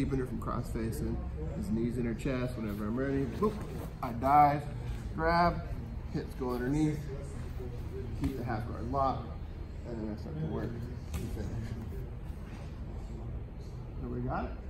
keeping her from cross facing. His knees in her chest whenever I'm ready. Boop. I dive, grab, hips go underneath, keep the half guard locked, and then I start to work and finish. Everybody got it?